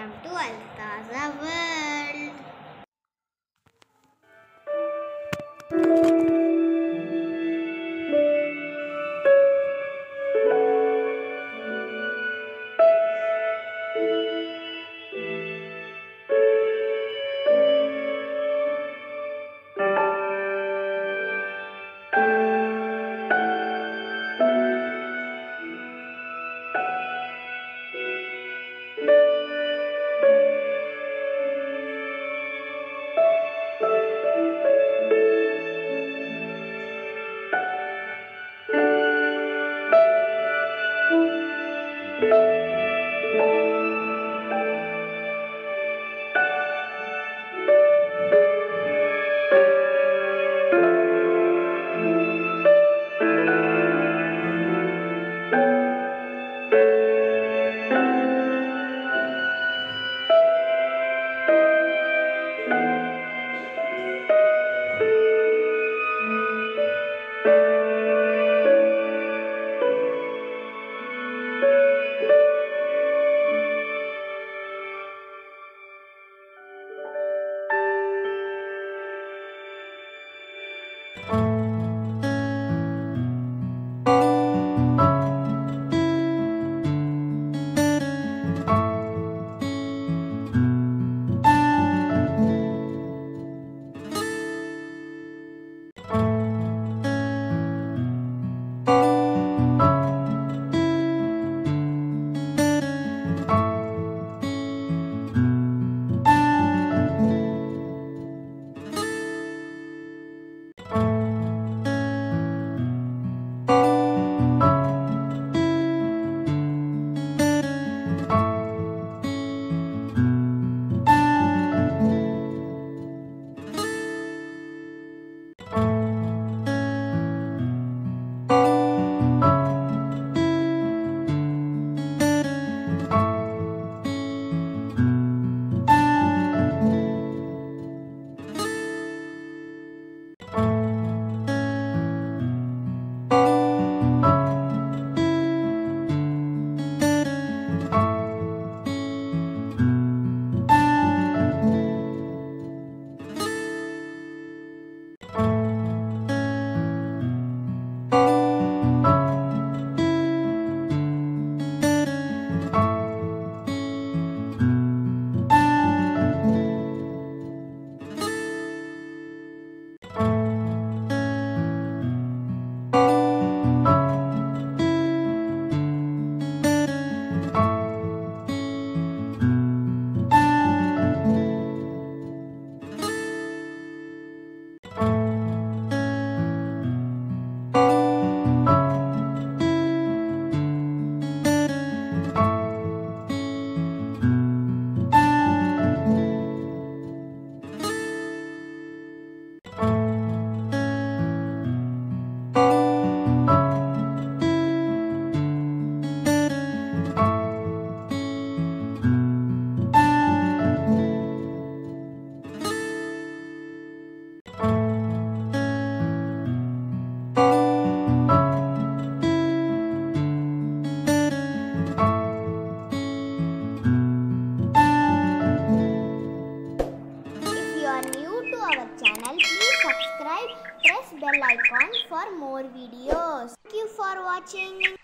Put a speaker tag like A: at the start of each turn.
A: welcome to Altaza World. our channel. Please subscribe, press bell icon for more videos. Thank you for watching.